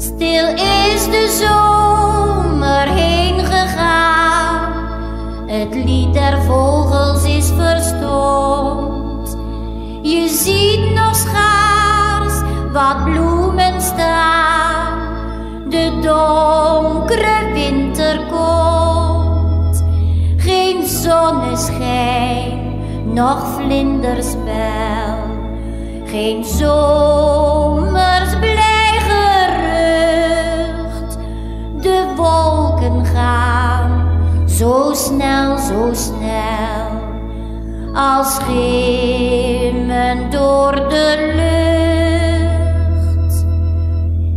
Stil is de zomer heen gegaan, het lied der vogels is verstomd. Je ziet nog schaars wat bloemen staan, de donkere winter komt. Geen zonneschijn, nog vlinderspel, geen zon. Zo snel, zo snel. Als schimmen door de lucht.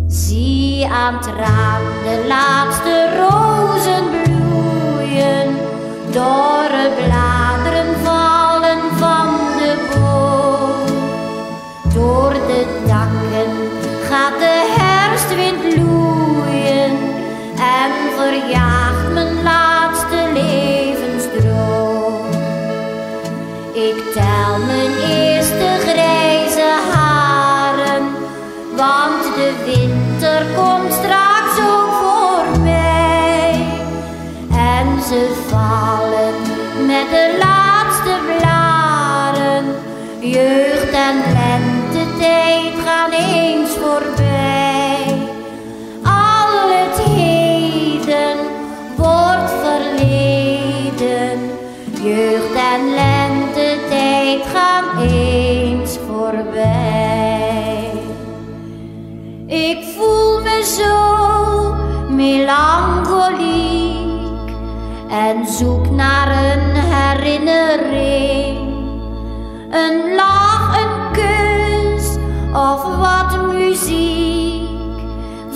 Zie aan het raam de laatste rozen Tel mijn eerste grijze haren, want de winter komt straks ook voorbij. En ze vallen met de laatste blaren, jeugd en lentetijd gaan eens voorbij. Al het heden wordt verleden, jeugd en Ik voel me zo melancholiek en zoek naar een herinnering. Een lach, een kus of wat muziek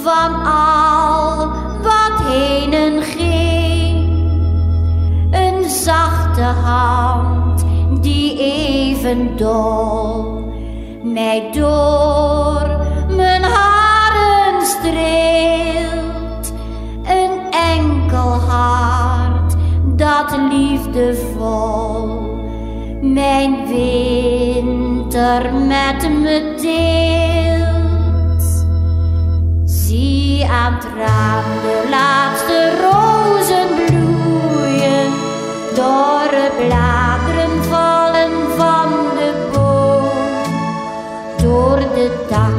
van al wat heen en ging. Een zachte hand die even dol mij door liefdevol mijn winter met me deelt. Zie aan het raam de laatste rozen bloeien, dorre bladeren vallen van de boom. Door de takken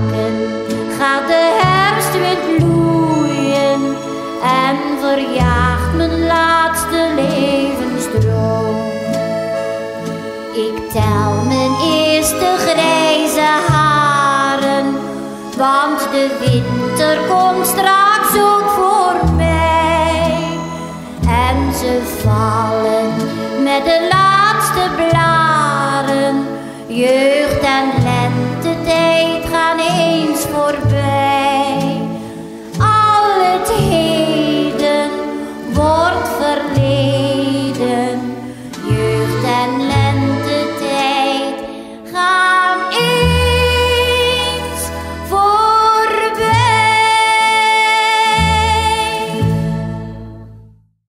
Ik tel mijn eerste grijze haren, want de winter komt straks.